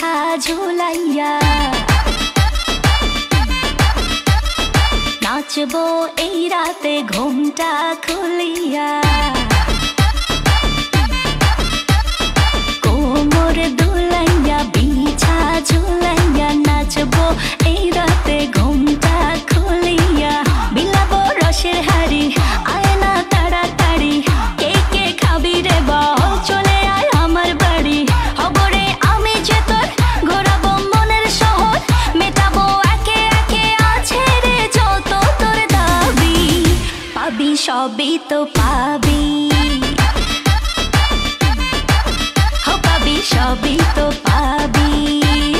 গামছা ঝুলাইয়া। নাচবো এই রাতে ঘুমটা খুলিয়া। तो पाबी। हो पाबी सभी तो पाबी।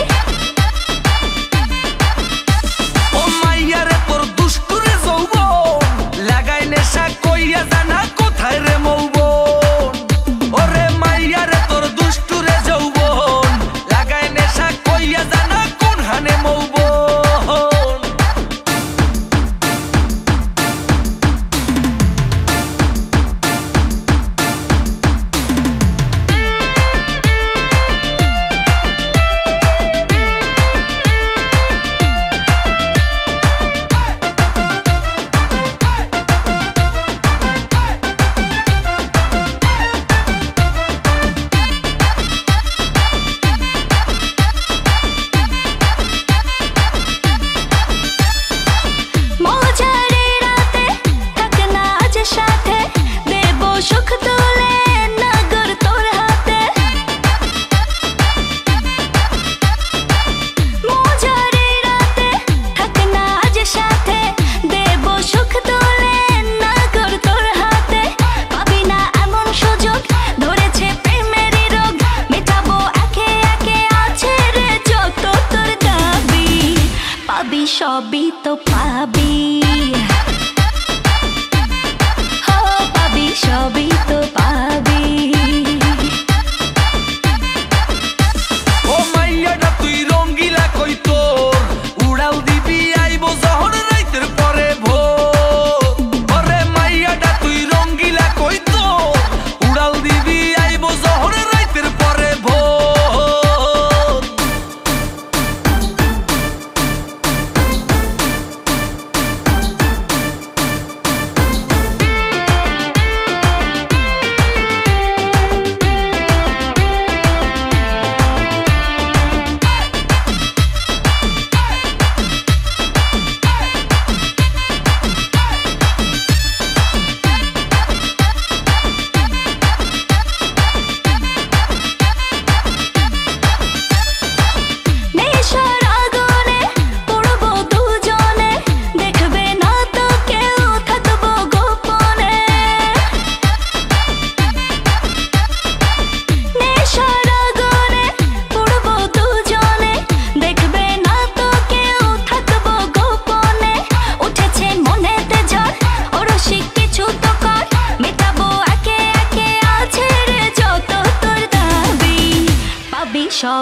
সবই তো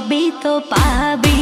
তবে তো পাবে।